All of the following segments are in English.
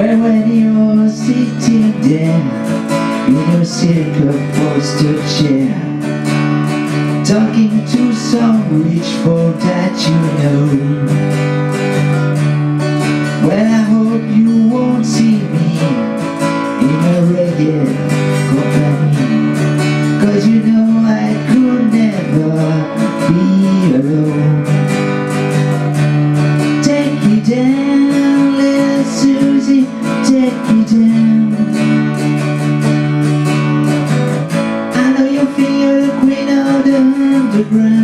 Where when you're sitting there In your circle poster chair Talking to some rich folk that you know. Well I hope you won't see me In a reggae company. Cause you know I could never be alone. Underground You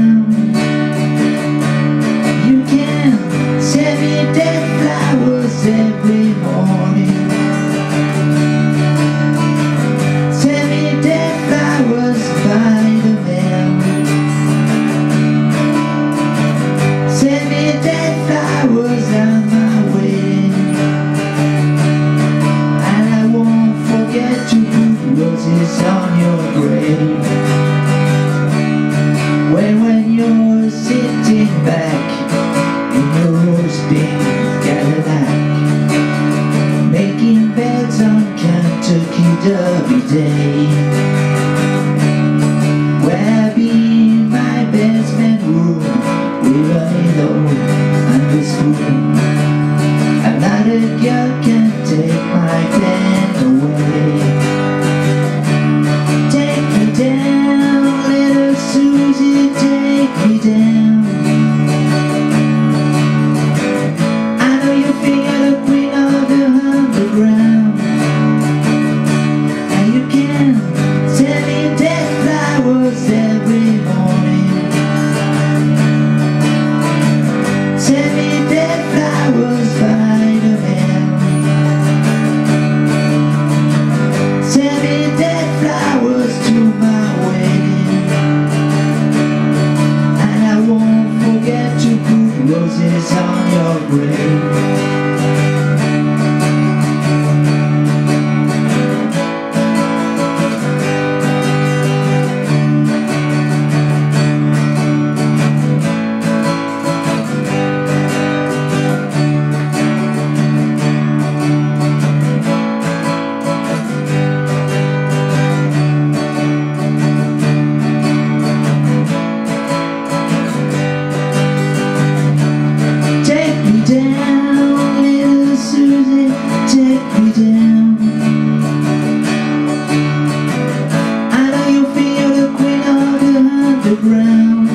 back. In rose pink Cadillac Making beds on Kentucky Derby Day. Where be my basement room? We run low and we spoon Another girl can take my pen roses on your grave I